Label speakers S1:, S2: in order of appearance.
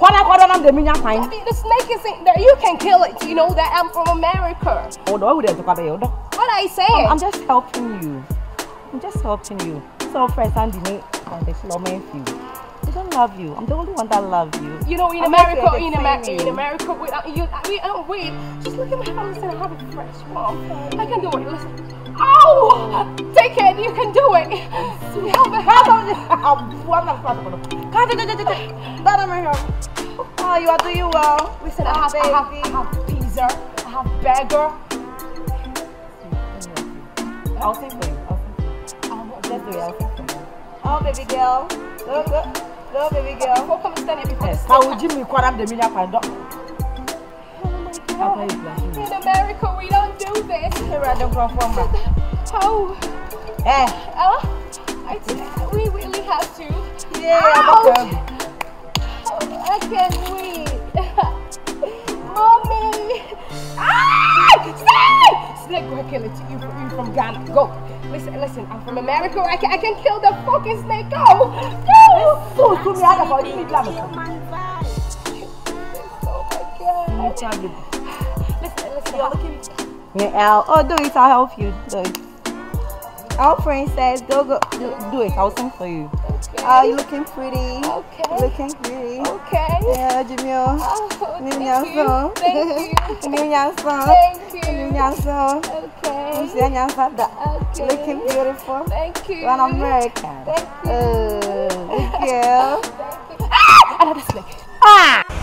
S1: Kona koda nam de minya kwan.
S2: Gabby, the snake isn't there. You can kill it. You know that I'm from America.
S1: O do we kwabe o do.
S2: What I say?
S1: I'm just helping you. I'm just helping you. So friends and me and the slow man you. I don't love you. I'm the only one that love you.
S2: You know, in
S1: I'm
S2: America, in America, in. America, we, uh, you, we, uh, wait. Just look at my house and have a fresh mom. I can do it. Listen. Take it. You can do it. Help me.
S1: Oh, one of them. Can't do it. That I'm here. Oh, you are doing well.
S2: Listen, I have, I have, I have pizza. I have burger.
S1: I'll sing for you. I'll sing for you.
S2: Oh,
S1: it. I'll sing for you. Oh, baby girl. Go, go. Go, baby girl.
S2: Before come and stand here before
S1: Yes. How would you make one of the mini kwando?
S2: Oh my God.
S1: can you flash me?
S2: In America, we don't do this.
S1: Here I don't from.
S2: Oh,
S1: Eh.
S2: uh, I think we really have to.
S1: Yeah,
S2: Ouch. Oh, I can't wait. Mommy! Ah! Snake! Snake, go kill it. You, you from Ghana. Go. Listen, listen, I'm from America. I can, I can kill the fucking snake. Go! Go!
S1: So, so me ada for you plan.
S2: Oh my God. Listen, listen. You're looking.
S1: Yeah, I'll, oh, do it. I'll help you. Do it. Our friend says, go, go, do, do it. I'll sing for you.
S2: Okay.
S1: Oh, you looking pretty.
S2: Okay.
S1: Looking pretty.
S2: Okay.
S1: Yeah, Jimmy.
S2: Oh, thank you. Thank you. Thank you. Okay.
S1: Lucia Nyansa. da-
S2: Okay.
S1: Looking beautiful.
S2: Thank you.
S1: One American.
S2: Thank you.
S1: Girl.
S2: Thank you. Ah! Another snake.
S1: Ah!